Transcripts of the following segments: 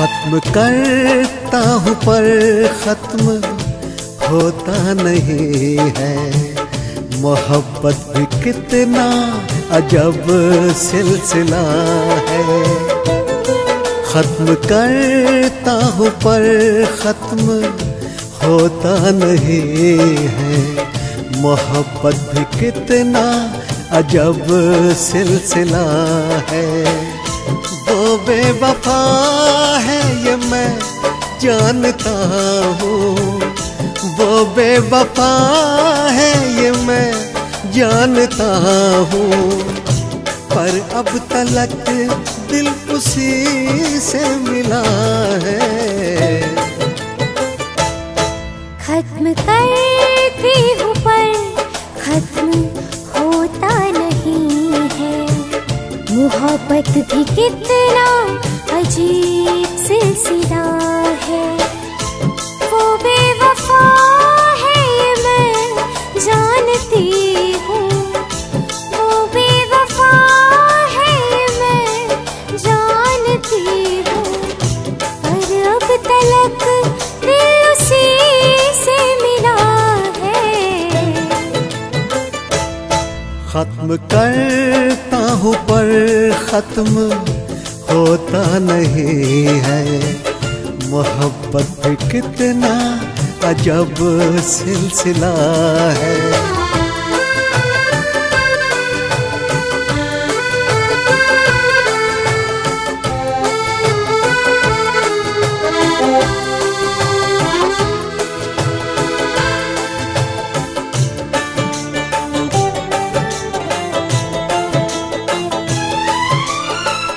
खत्म करता हूँ, पर खत्म होता नहीं है। मोहब्बत भी कितना अजब सिलसिला है। खत्म करता हूँ, पर खत्म होता नहीं है। मोहब्बत भी कितना अजब सिलसिला है। बेवफा है ये मैं जानता हूँ। वो बेवफा है ये मैं जानता हूँ। पर अब तलक दिल उसी से मिला। मोहब्बत भी कितना अजीब सिलसिला है। वो बेवफा है ये मैं जानती हूँ। वो बेवफा है, मैं जानती हूँ। पर अब तलक से मिला है। खत्म करता हूँ पर खत्म होता नहीं है। मोहब्बत कितना अजब सिलसिला है।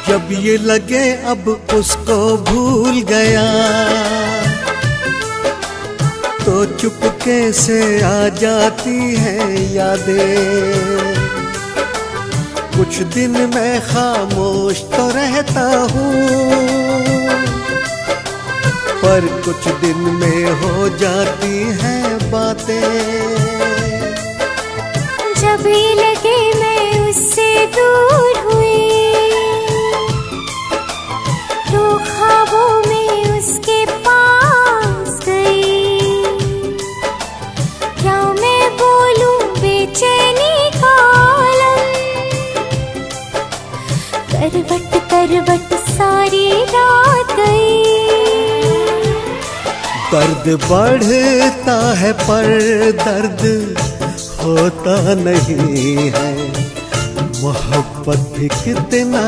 जब ये लगे अब उसको भूल गया। तो चुपके से आ जाती है यादें। कुछ दिन मैं खामोश तो रहता हूँ। पर कुछ दिन में हो जाती हैं बातें। जब ये लगे करवट सारी रात दर्द बढ़ता है पर दर्द होता नहीं है। मोहब्बत कितना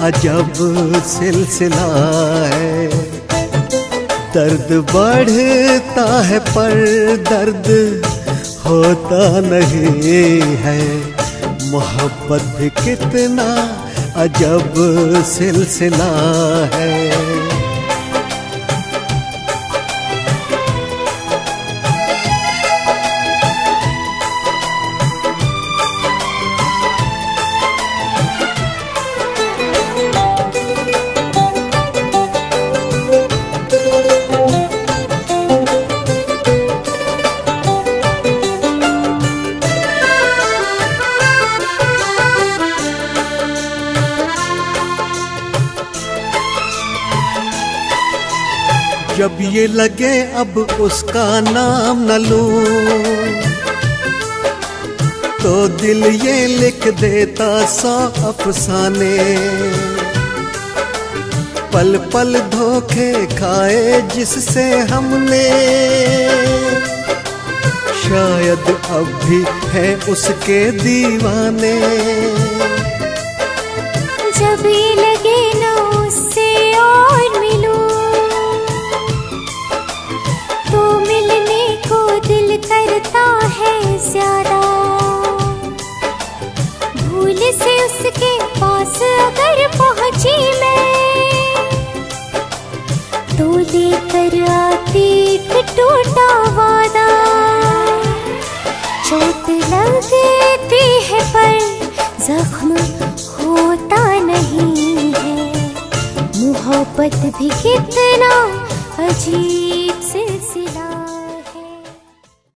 अजब सिलसिला है। दर्द बढ़ता है पर दर्द होता नहीं है। मोहब्बत कितना अजब सिलसिला है। जब ये लगे अब उसका नाम न लूँ तो दिल ये लिख देता सौ अफसाने। पल पल धोखे खाए जिससे हमने, शायद अब भी है उसके दीवाने। एक टूटा वादा। चोट लगती है पर जख्म होता नहीं है। मोहब्बत भी कितना अजीब सिलसिला।